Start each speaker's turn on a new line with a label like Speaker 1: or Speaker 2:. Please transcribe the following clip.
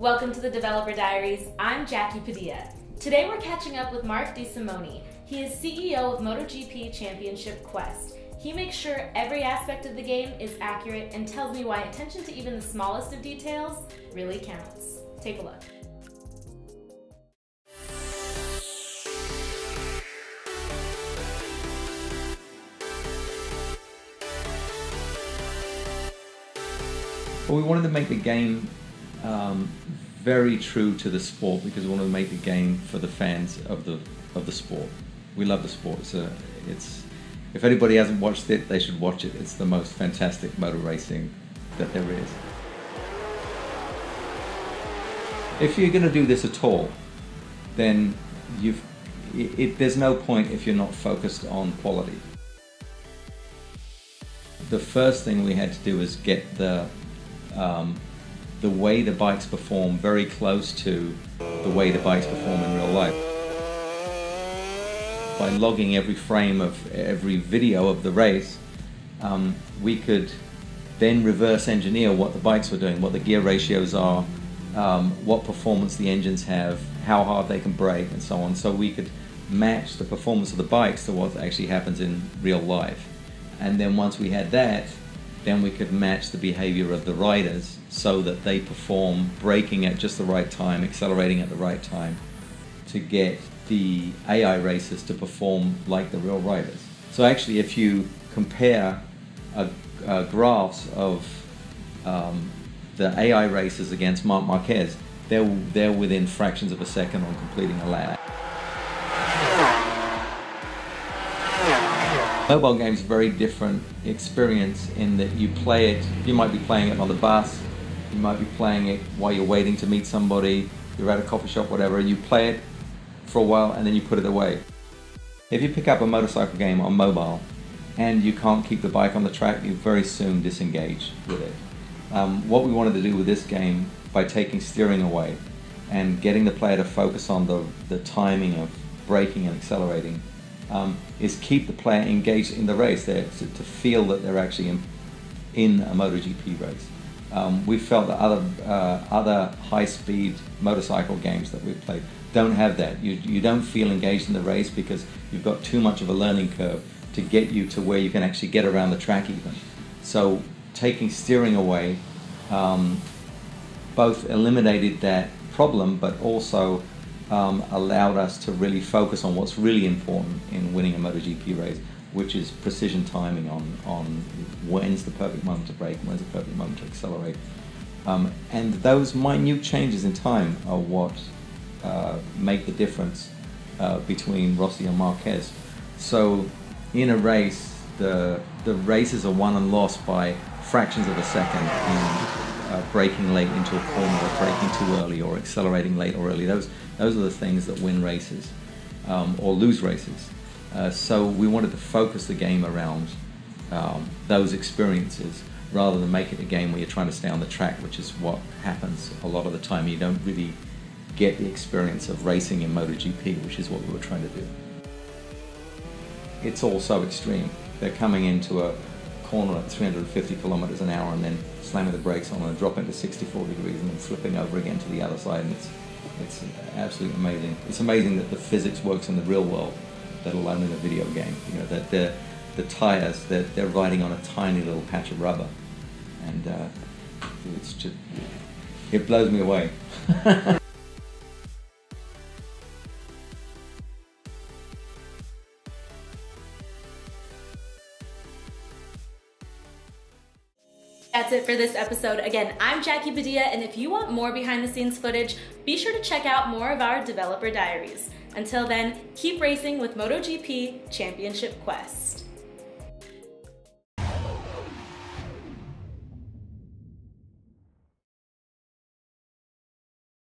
Speaker 1: welcome to the Developer Diaries. I'm Jackie Padilla. Today we're catching up with Mark DeSimone. He is CEO of MotoGP Championship Quest. He makes sure every aspect of the game is accurate and tells me why attention to even the smallest of details really counts. Take a look.
Speaker 2: Well, we wanted to make the game um, very true to the sport because we want to make the game for the fans of the of the sport. We love the sport. A, it's if anybody hasn't watched it, they should watch it. It's the most fantastic motor racing that there is. If you're going to do this at all, then you've it, it, there's no point if you're not focused on quality. The first thing we had to do was get the um, the way the bikes perform very close to the way the bikes perform in real life. By logging every frame of every video of the race, um, we could then reverse engineer what the bikes were doing, what the gear ratios are, um, what performance the engines have, how hard they can brake, and so on. So we could match the performance of the bikes to what actually happens in real life. And then once we had that, then we could match the behavior of the riders so that they perform braking at just the right time, accelerating at the right time to get the AI racers to perform like the real riders. So actually, if you compare graphs of um, the AI racers against Marc Marquez, they're, they're within fractions of a second on completing a lap. Mobile games very different experience in that you play it, you might be playing it on the bus, you might be playing it while you're waiting to meet somebody, you're at a coffee shop, whatever, you play it for a while and then you put it away. If you pick up a motorcycle game on mobile and you can't keep the bike on the track, you very soon disengage with it. Um, what we wanted to do with this game by taking steering away and getting the player to focus on the, the timing of braking and accelerating um, is keep the player engaged in the race there to, to feel that they're actually in, in a MotoGP race. Um, we felt that other uh, other high-speed motorcycle games that we've played don't have that. You, you don't feel engaged in the race because you've got too much of a learning curve to get you to where you can actually get around the track even. So taking steering away um, both eliminated that problem but also um, allowed us to really focus on what's really important in winning a MotoGP race, which is precision timing on, on when's the perfect moment to brake, when's the perfect moment to accelerate. Um, and those minute changes in time are what uh, make the difference uh, between Rossi and Marquez. So in a race, the, the races are won and lost by fractions of a second uh, late into a corner or braking too early or accelerating late or early. Those, those are the things that win races um, or lose races. Uh, so we wanted to focus the game around um, those experiences rather than make it a game where you're trying to stay on the track, which is what happens a lot of the time. You don't really get the experience of racing in MotoGP, which is what we were trying to do. It's all so extreme. They're coming into a corner at 350 kilometers an hour and then slamming the brakes on and dropping to 64 degrees and then flipping over again to the other side. And it's, it's absolutely amazing. It's amazing that the physics works in the real world, let alone in a video game. You know, that the, the tires, they're, they're riding on a tiny little patch of rubber. And uh, it's just, it blows me away.
Speaker 1: That's it for this episode. Again, I'm Jackie Padilla, and if you want more behind the scenes footage, be sure to check out more of our developer diaries. Until then, keep racing with MotoGP Championship Quest.